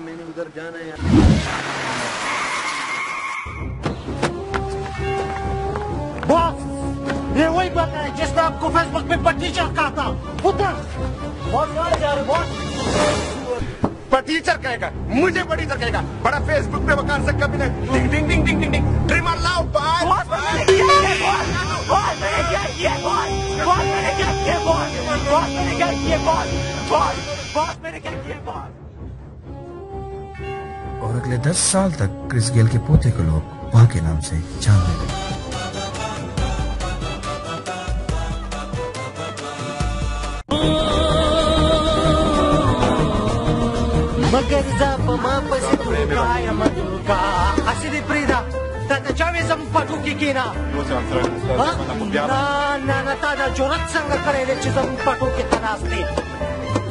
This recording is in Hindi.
मैंने उधर जाना है ये वही बात है जिसने आपको फेसबुक पे पटीचर कहा था। उधर बहुत जा रहे बॉस? टीचर कहेगा। मुझे बड़ी टीचर कहेगा। बड़ा फेसबुक पे बकार से कभी नहीं। Ding ding ding ding ding. Trimmer लाओ बाय बॉस बॉस बॉस मैंने क्या किया बॉस और अगले दस साल तक क्रिस गेल के पोते को लोग माँ के नाम से जानने लगे। मगर zapama pasituka maduka asidi prida tata chavism patuki